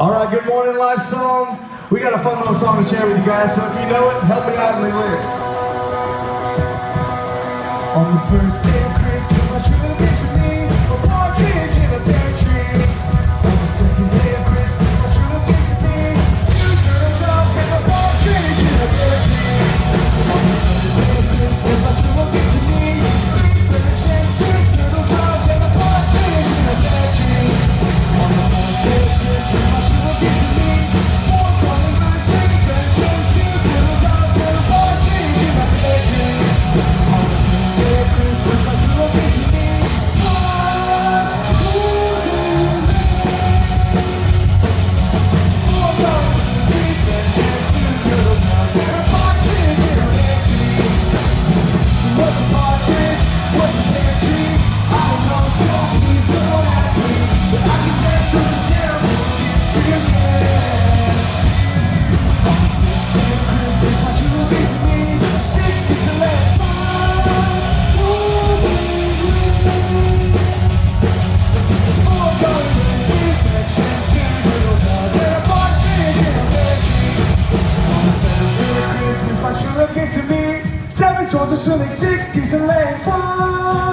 All right, good morning, LifeSong. We got a fun little song to share with you guys, so if you know it, help me out in the lyrics. On the first day swimming six keys and laying fall.